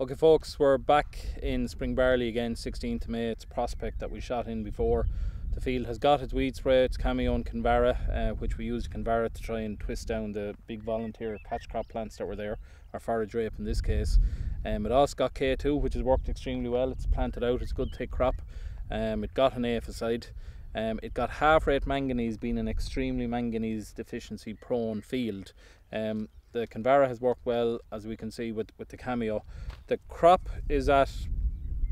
Okay, folks, we're back in Spring Barley again, 16th of May. It's a prospect that we shot in before. The field has got its weed spray, its cameo and Kinvara, uh, which we used Kinvara to try and twist down the big volunteer catch crop plants that were there, or forage rape in this case. Um, it also got K2, which has worked extremely well. It's planted out, it's a good thick crop. Um, it got an aphicide. Um, it got half rate manganese, being an extremely manganese deficiency prone field. Um, the Kinvara has worked well, as we can see with, with the cameo. The crop is at,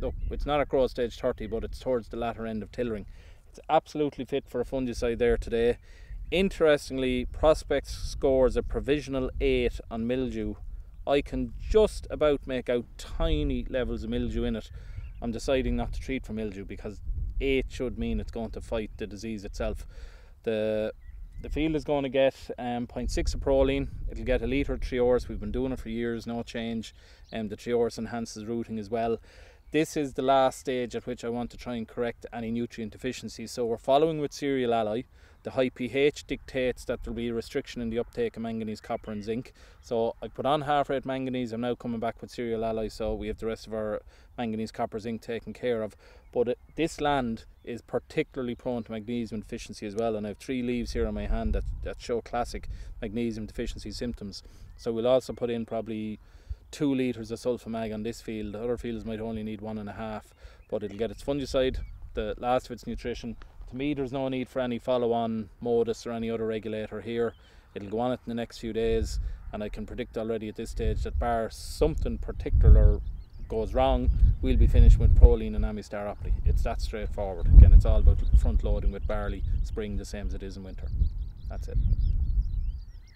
look, it's not at growth stage 30, but it's towards the latter end of tillering. It's absolutely fit for a fungicide there today. Interestingly, Prospects scores a provisional 8 on mildew. I can just about make out tiny levels of mildew in it. I'm deciding not to treat for mildew because 8 should mean it's going to fight the disease itself. The the field is going to get um, 0.6 of proline. It'll get a litre of Triorus. We've been doing it for years, no change. And um, the Triorus enhances rooting as well. This is the last stage at which I want to try and correct any nutrient deficiencies. So we're following with cereal alloy. The high pH dictates that there'll be a restriction in the uptake of manganese, copper and zinc. So I put on half rate manganese. I'm now coming back with cereal alloy so we have the rest of our manganese, copper, zinc taken care of. But it, this land is particularly prone to magnesium deficiency as well. And I have three leaves here on my hand that, that show classic magnesium deficiency symptoms. So we'll also put in probably two litres of sulfamag on this field. Other fields might only need one and a half, but it'll get its fungicide, the last of its nutrition, to me, there's no need for any follow-on Moddus or any other regulator here. It'll go on it in the next few days, and I can predict already at this stage that bar something particular goes wrong, we'll be finished with proline and Amistar Opti. It's that straightforward. Again, it's all about front loading with barley, spring the same as it is in winter. That's it.